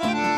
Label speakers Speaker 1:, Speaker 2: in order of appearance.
Speaker 1: Bye.